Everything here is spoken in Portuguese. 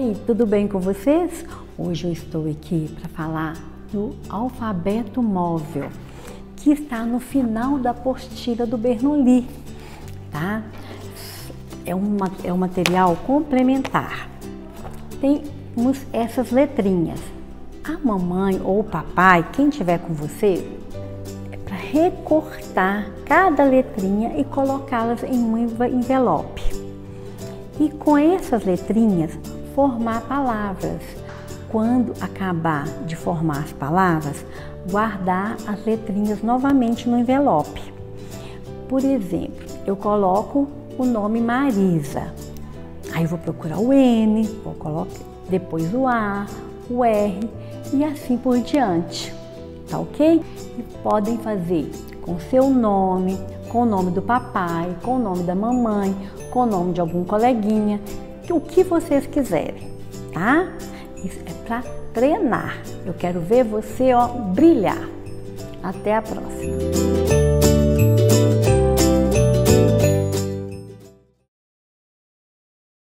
Oi, tudo bem com vocês? Hoje eu estou aqui para falar do alfabeto móvel, que está no final da apostila do Bernoulli, tá? É, uma, é um material complementar. Tem essas letrinhas. A mamãe ou o papai, quem tiver com você, é para recortar cada letrinha e colocá-las em um envelope. E com essas letrinhas, formar palavras. Quando acabar de formar as palavras, guardar as letrinhas novamente no envelope. Por exemplo, eu coloco o nome Marisa. Aí vou procurar o N, vou colocar depois o A, o R e assim por diante. Tá ok? E podem fazer com seu nome, com o nome do papai, com o nome da mamãe, com o nome de algum coleguinha o que vocês quiserem, tá? Isso é para treinar. Eu quero ver você ó, brilhar. Até a próxima.